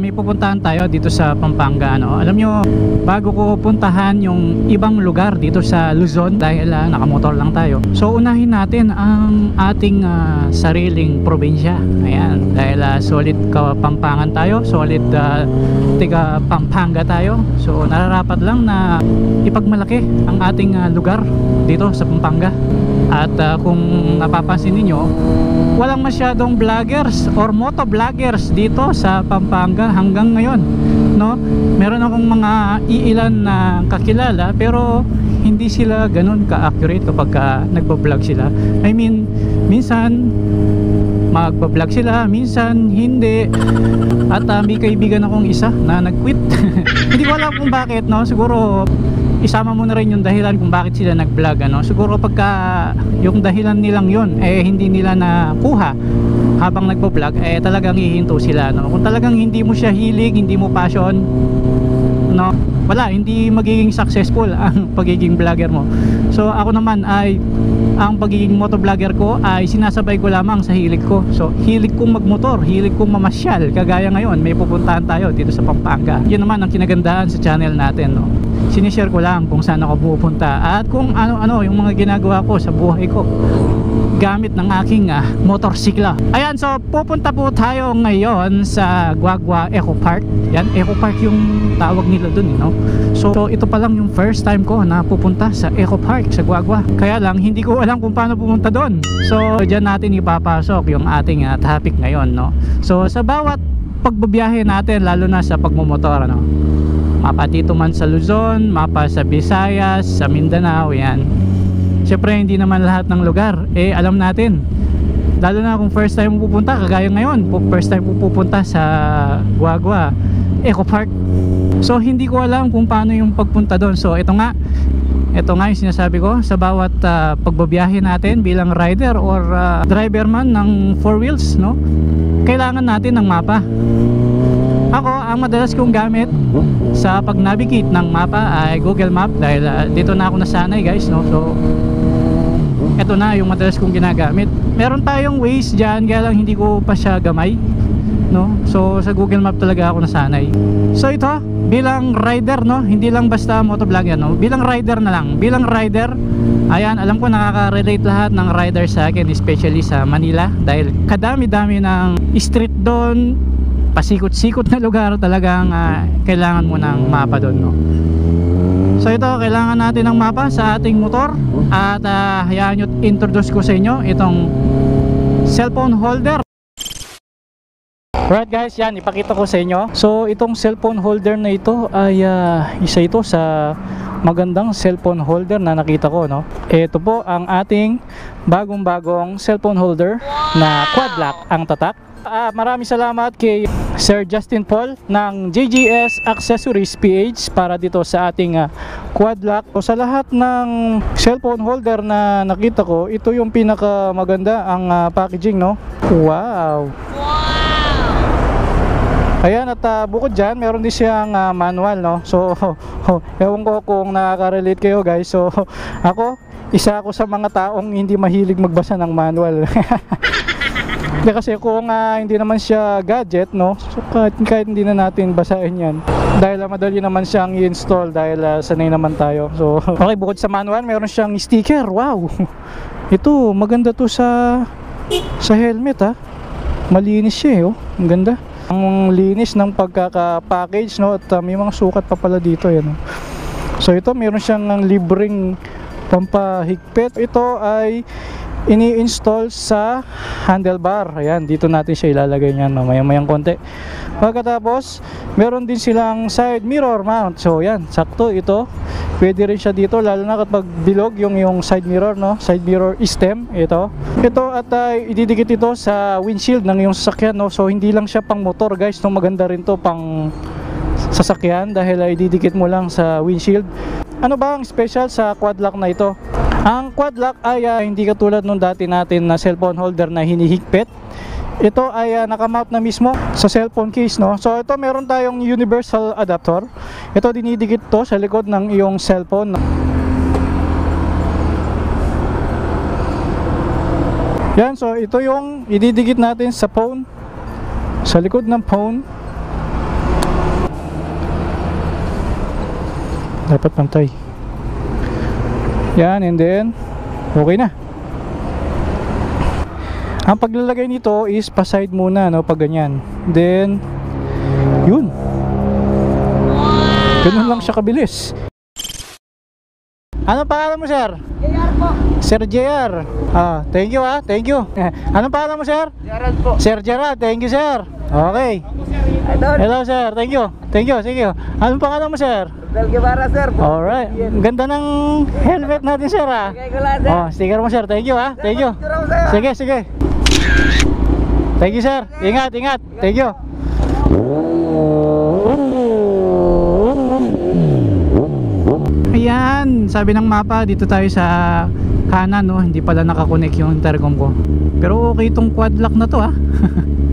may pupuntahan tayo dito sa Pampanga ano. Alam nyo, bago ko puntahan yung ibang lugar dito sa Luzon dahil uh, nakamotor lang tayo. So unahin natin ang ating uh, sariling probinsya. Ayan, dahil uh, solid kapampangan tayo, solid uh, tiga Pampanga tayo. So nararapat lang na ipagmalaki ang ating uh, lugar dito sa Pampanga. At uh, kung napapansin niyo walang masyadong vloggers or moto vloggers dito sa Pampanga hanggang ngayon no? Meron akong mga iilan na kakilala pero hindi sila ganun ka-accurate kapag ka nagpa-vlog sila. I mean minsan magpa-vlog sila minsan hindi. At uh, may kaibigan akong isa na nag-quit. Hindi ko alam kung bakit no? Siguro isama mo na rin yung dahilan kung bakit sila nag-vlog ano? Siguro pagka yung dahilan nilang yon eh hindi nila nakuha habang nagpo-vlog eh talagang hihinto sila no kung talagang hindi mo siya hilig hindi mo passion no wala hindi magiging successful ang pagiging vlogger mo. So ako naman ay ang pagiging motovlogger ko ay sinasabay ko lamang sa hilig ko. So hilig kong magmotor hilig kong mamasyal. Kagaya ngayon may pupuntahan tayo dito sa Pampanga. Yun naman ang kinagandaan sa channel natin no sinishare ko lang kung saan ako pupunta at kung ano-ano yung mga ginagawa ko sa buhay ko gamit ng aking uh, motorsikla. Ayan so pupunta po tayo ngayon sa Guagua Eco Park. Yan Eco Park yung tawag nila dun you know? so, so ito pa lang yung first time ko na pupunta sa Eco Park sa Guagua. Kaya lang hindi ko alam kung paano pumunta doon so dyan natin ipapasok yung ating uh, topic ngayon no? So sa bawat pagbabiyahe natin lalo na sa pagmumotor ano mapa dito man sa Luzon mapa sa Visayas sa Mindanao yan. Syempre hindi naman lahat ng lugar eh alam natin. Lalo na kung first time pupunta kagaya ngayon first time pupunta sa Guagua Eco Park. So hindi ko alam kung paano yung pagpunta doon. So ito nga ito nga yung sinasabi ko sa bawat uh, pagbabiyahe natin bilang rider or uh, driver man ng four wheels no? Kailangan natin ng mapa ako ang madalas kong gamit sa pag navigate ng mapa ay Google Map dahil uh, dito na ako nasanay guys no? So ito na yung madalas kong ginagamit. Meron tayong ways dyan kaya lang hindi ko pa siya gamay no? So sa Google Map talaga ako nasanay. So ito bilang rider no? Hindi lang basta motovlog yan no? Bilang rider na lang. Bilang rider ayan alam ko nakaka-relate lahat ng rider sa akin especially sa Manila dahil kadami-dami ng street doon pasikot-sikot na lugar talagang uh, kailangan mo ng mapa doon no So ito, kailangan natin ng mapa sa ating motor at uh, hayaan nyo introduce ko sa inyo itong cellphone holder Right guys, yan ipakita ko sa inyo. So itong cellphone holder na ito ay uh, isa ito sa magandang cellphone holder na nakita ko no. Ito po ang ating bagong-bagong cellphone holder na quad lock ang tatak. Uh, maraming salamat kay Sir Justin Paul ng JGS Accessories PH para dito sa ating uh, quad lock. O sa lahat ng cellphone holder na nakita ko, ito yung pinaka maganda ang uh, packaging no. Wow. Ayan at uh, bukod dyan meron din siyang uh, manual no So ewan ko kung nakaka-relate kayo guys So ako isa ako sa mga taong hindi mahilig magbasa ng manual Hindi kasi kung uh, hindi naman siya gadget no? So kahit, kahit hindi na natin basahin yan. Dahil uh, madali naman siyang i-install dahil uh, sanay naman tayo. So okay bukod sa manual meron siyang sticker. Wow! Ito maganda to sa sa helmet ha Malinis siya eh oh. Ang ganda. Ang linis ng pagkaka-package no? At uh, may mga sukat pa pala dito yan. No? So ito meron siyang libreng pampahigpit. Ito ay ini-install sa handlebar. Ayan, dito natin siya ilalagay niyan no, mayang-mayang konti. Pagkatapos, meron din silang side mirror mount. So, yan, sakto ito. Pwede rin siya dito lalo na kapag bilog yung yung side mirror, no? Side mirror stem ito. Ito at uh, ididikit ito sa windshield ng yung sasakyan, no? So, hindi lang siya pang motor, guys. No, maganda rin to pang sasakyan dahil uh, ididikit mo lang sa windshield. Ano ba ang special sa quad lock na ito? Ang quad lock ay uh, hindi katulad nung dati natin na cellphone holder na hinihigpit. Ito ay uh, nakamount na mismo sa cellphone case no. So ito meron tayong universal adapter. Ito dinidikit to sa likod ng iyong cellphone. Yan so ito yung ididikit natin sa phone sa likod ng phone. Dapat pantay. Yan and then okay na. Ang paglalagay nito is pa-side muna no pag ganyan. Then yun. Ganun lang siya kabilis. Ano pangalan mo sir? JR po. Sir JR ah, thank you ah thank you. Anong pangalan mo sir? Gerald po. Sir Gerard thank you sir. Okay Idol. hello sir thank you thank you thank you anong pangalan mo sir? Del Guevara, sir. alright ganda ng helmet natin sir ah. Oh, sticker mo sir. Thank you ha. Thank you. Sige, sige. Thank you sir. Ingat, ingat. Thank you. Ayan, sabi ng mapa, dito tayo sa kanan no, hindi pala nakakonect yung intercom ko. Pero okay itong quad lock na to ah.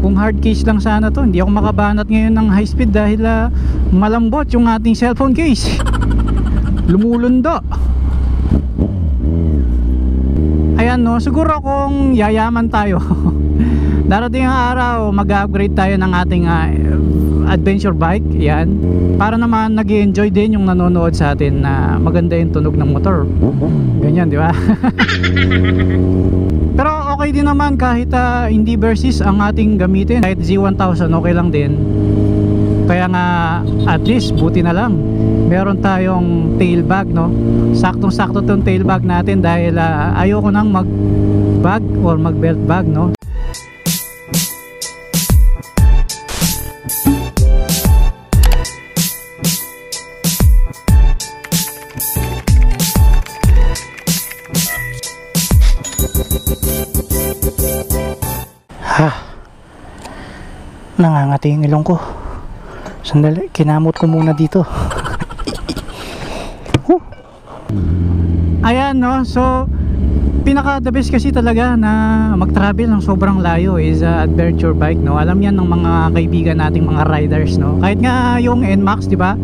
Kung hard case lang sana to, hindi ako makabanat ngayon ng high speed dahil ah, malambot yung ating cellphone case. Lumulundo. Ayan no, siguro kung yayaman tayo Darating ang araw, mag-upgrade tayo ng ating ah, adventure bike Yan Para naman nag enjoy din yung nanonood sa atin na maganda yung tunog ng motor Ganyan, di ba? Pero okay din naman kahit ah, hindi versus ang ating gamitin. Kahit Z1000 okay lang din. Kaya nga at least buti na lang. Meron tayong tail bag no? Saktong sakto tong tail bag natin dahil ah, ayoko nang mag bag or mag belt bag no ha? Nangangati yung ilong ko. Sandali, kinamot ko muna dito. Ayan no, so pinaka the best kasi talaga na mag-travel ng sobrang layo is uh, adventure bike no. Alam yan ng mga kaibigan nating mga riders no. Kahit nga yung NMAX, 'di ba?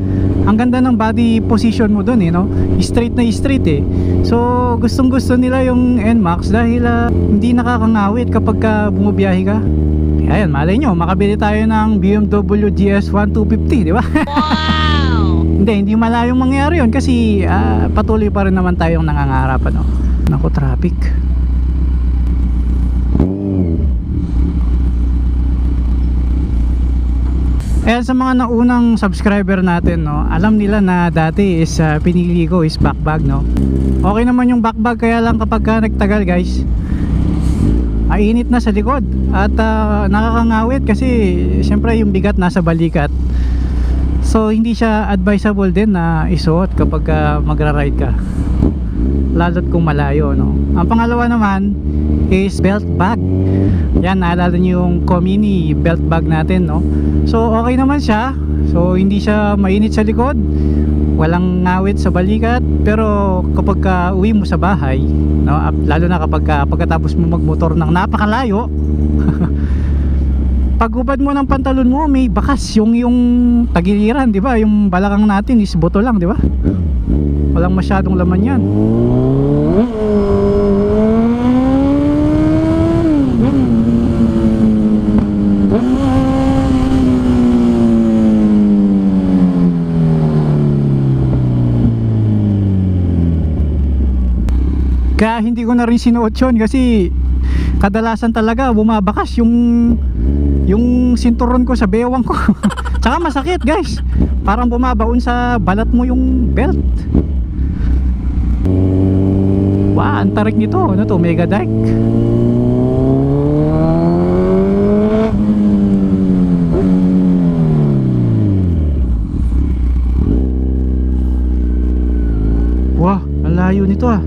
Ang ganda ng body position mo doon eh no. Straight na straight eh. So gustong-gusto nila yung NMAX dahil uh, hindi nakakangawit kapag ka bumabiyahe ka. Ayan, malay nyo, makabili tayo ng BMW GS1 250, di ba? Wow! hindi, hindi malayong mangyari yun kasi ah, patuloy pa rin naman tayong nangangarap, ano? Naku, traffic. Ayan sa mga naunang subscriber natin no, alam nila na dati is ah, pinili ko is backbag no. Okay naman yung backbag kaya lang kapag ka nagtagal guys, mainit na sa likod at ah, nakakangawit kasi syempre yung bigat nasa balikat so hindi siya advisable din na isuot kapag uh, magra-ride ka lalo't kung malayo no? Ang pangalawa naman is belt bag. Yan naalala nyo yung Comini belt bag natin no? So okay naman siya. So hindi siya mainit sa likod. Walang ngawit sa balikat. Pero kapag ka uwi mo sa bahay no? Lalo na kapag ka, pagkatapos mo magmotor ng napakalayo pagubad mo ng pantalon mo may bakas. Yung yung tagiliran di ba? Yung balakang natin is buto lang di ba walang masyadong laman yan Kaya hindi ko na rin sinuot yun kasi kadalasan talaga bumabakas yung yung sinturon ko sa bewang ko. Tsaka masakit guys. Parang bumabaon sa balat mo yung belt. Wow, ang tarik nito. Ano to? Mega Dyke. Wow, ang layo nito ah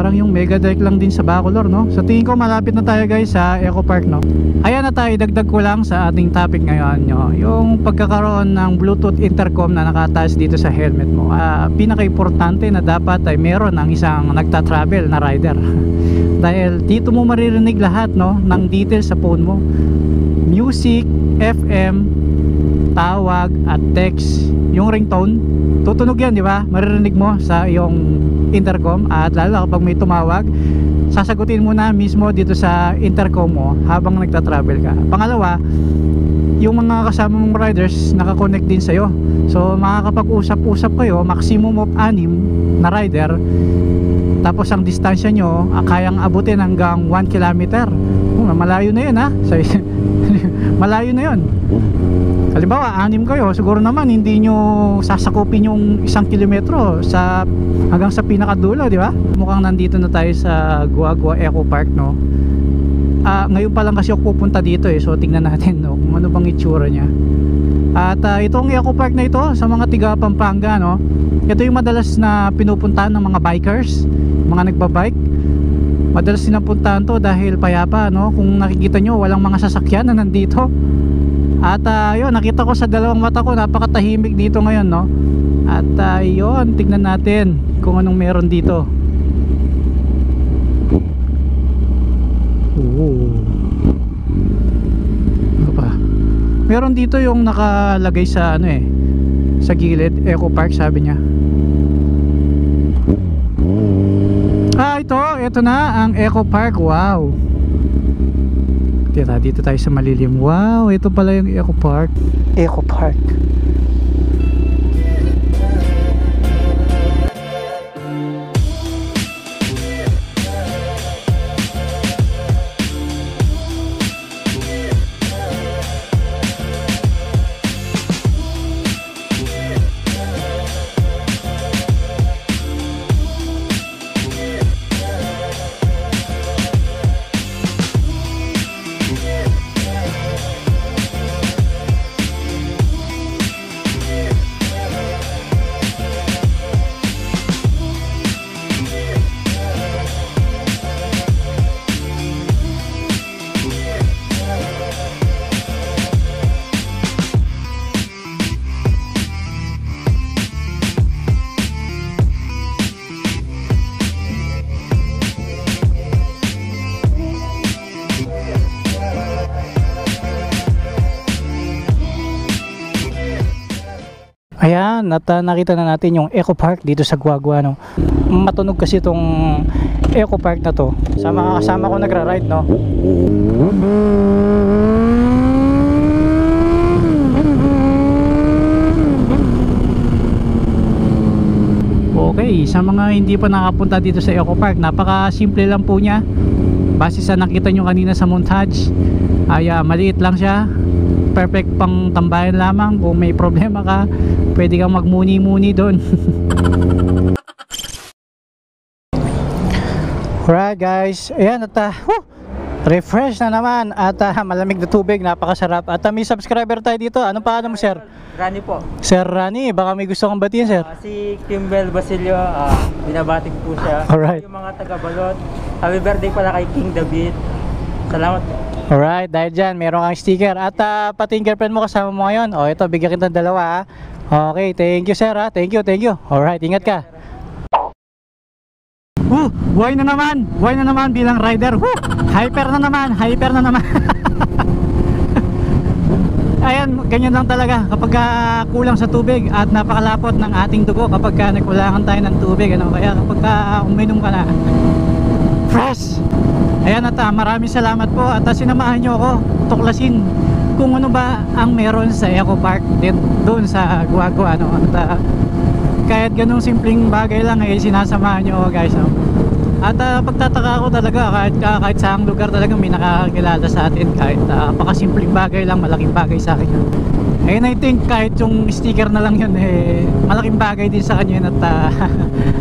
parang yung mega deck lang din sa Bacolor no? Sa tingin ko malapit na tayo guys sa Eco Park no? Ayan na tayo dagdag ko lang sa ating topic ngayon no? yung pagkakaroon ng bluetooth intercom na nakataas dito sa helmet mo. Uh, pinaka importante na dapat ay meron ang isang nagta-travel na rider. Dahil dito mo maririnig lahat no? Ng details sa phone mo. Music, FM tawag at text. Yung ringtone tutunog yan di ba? Maririnig mo sa iyong intercom at lalo kapag may tumawag sasagutin mo na mismo dito sa intercom mo habang nagta-travel ka. Pangalawa yung mga kasama mong riders nakakonect din sa'yo. So makakapag-usap-usap kayo maximum of 6 na rider. Tapos ang distansya nyo ah, kayang abutin hanggang 1 kilometer. Oh, malayo na yun ha so, malayo na yun. Halimbawa anim kayo siguro naman hindi nyo sasakupin yung isang kilometro sa hanggang sa pinakadulo di ba? Mukhang nandito na tayo sa Guagua Eco Park no? Ah, ngayon pa lang kasi ako pupunta dito eh. So tingnan natin no kung ano bang itsura niya. At ah, itong Eco Park na ito sa mga tiga Pampanga no? Ito yung madalas na pinupuntahan ng mga bikers mga nagbabike madalas sinapuntahan to dahil payapa no? Kung nakikita nyo walang mga sasakyan na nandito. At uh, yun nakita ko sa dalawang mata ko napakatahimik dito ngayon no? At uh, yun tignan natin kung anong meron dito. Oo. Ano? Meron dito yung nakalagay sa ano eh sa gilid Eco Park sabi niya Ah ito, ito na ang Eco Park. Wow. Tira, dito tayo sa malilim. Wow, ito pala yung Eco Park. Eco Park Ayan, at uh, nakita na natin yung Eco Park dito sa Guagua no. Matunog kasi itong Eco Park na to. Sa mga kasama ko nagra-ride no. Okay, sa mga hindi pa nakapunta dito sa Eco Park, napaka simple lang po niya. Base sa nakita nyo kanina sa montage, ay ah, maliit lang siya. Perfect pang tambayan lamang kung may problema ka, pwede kang magmuni-muni doon. Alright guys, ayan at uh, whew, refresh na naman at ah, malamig na tubig, napakasarap. At ah, may subscriber tayo dito, anong pangalan mo sir? Rani po. Sir Rani, baka may gusto kang batiin sir. Ah, si Kimbel Basilio, ah, binabatik po siya. Alright. Yung mga taga-balot. Happy birthday pala kay King David. Salamat po. Alright, dahil dyan, meron kang sticker. At uh, pati yung girlfriend mo kasama mo ngayon. O, ito, bigyan kita ng dalawa. Okay, thank you sir ha. Thank you, thank you. Alright, ingat ka. Woo! Buhay na naman! Buhay na naman bilang rider. Woo! Hyper na naman! Hyper na naman! Ayan, ganyan lang talaga kapag ah, kulang sa tubig at napakalapot ng ating dugo kapag uh, nagkulangan tayo ng tubig ano kaya kapag ah, uminom ka na fresh ayan at ah, maraming salamat po at ah, sinamahan nyo ako tuklasin kung ano ba ang meron sa Eco Park din doon sa Guagua ano at ah, kahit ganung simpleng bagay lang eh sinasamahan nyo ako guys no? at ah, pagtataka ako talaga kahit, ah, kahit saang lugar talaga may nakakilala sa atin kahit uh, pakasimpleng bagay lang malaking bagay sa akin yun. And I think kahit yung sticker na lang yun eh malaking bagay din sa kanya yun at ah,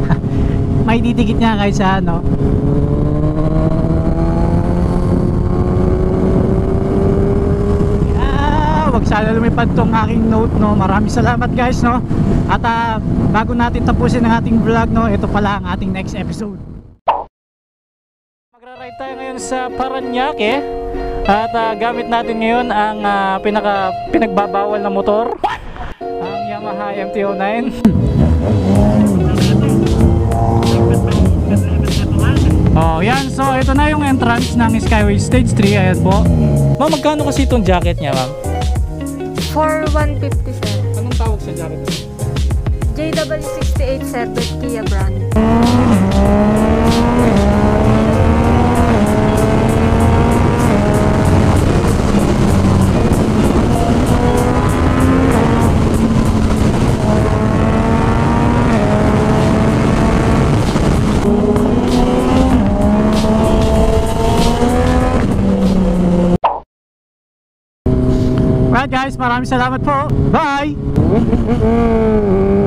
may didikit niya kahit sa ano Ah, lumipad tong aking note no. Maraming salamat guys no. At ah, bago natin tapusin ang ating vlog no, ito pala ang ating next episode. Magra-ride tayo ngayon sa Paranaque at ah, gamit natin ngayon ang ah, pinaka pinagbabawal na motor. Ang Yamaha MT-09. Oh, yan. So, ito na yung entrance ng Skyway Stage 3. Ayan po. Ma'am, magkano kasi itong jacket niya, ma'am? For 150 sir. Anong tawag sa jacket? JW68 sir, but Kia brand. Maraming salamat po. Bye!